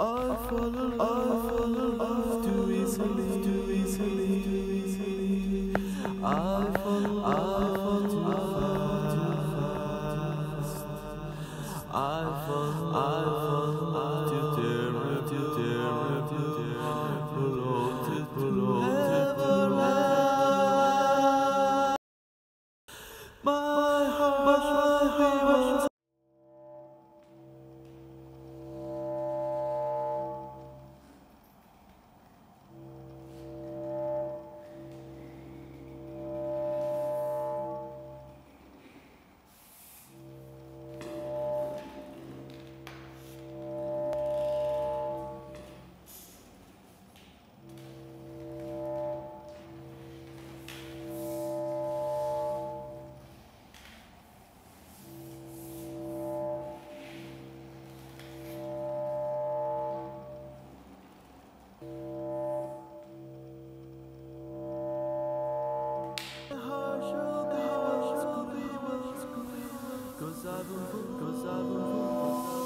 I fall in love too easily, too easily, too easily. I fall in love too fast. I fall, I fall too terrible, too terrible, pull out, pull out, pull out. My heart. Cause I've been, cause I've been, cause I've been.